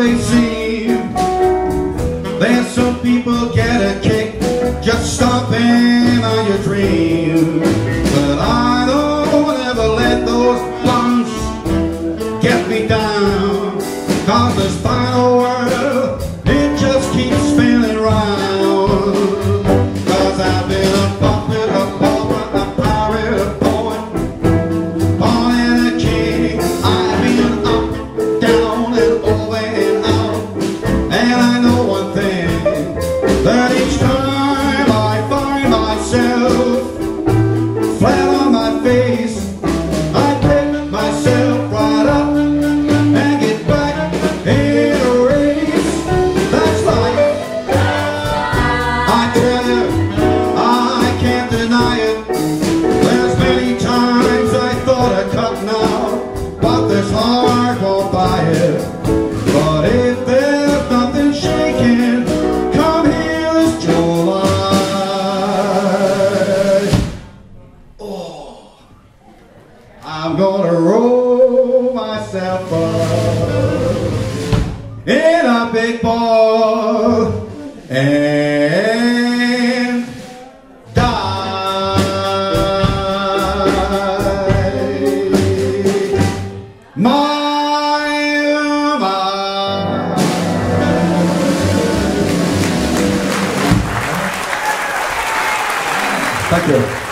they seem. There's some people get a kick just stopping on your dream. But I don't ever let those bumps get me down. Cause the spinal world, it just keeps one thing That each time I find myself Flat on my face I pick myself right up And get back in the race. That's life. I tell you I can't deny it. There's many times I thought I now But this heart won't buy it. But if I'm gonna roll myself up in a big ball and die. My Thank you.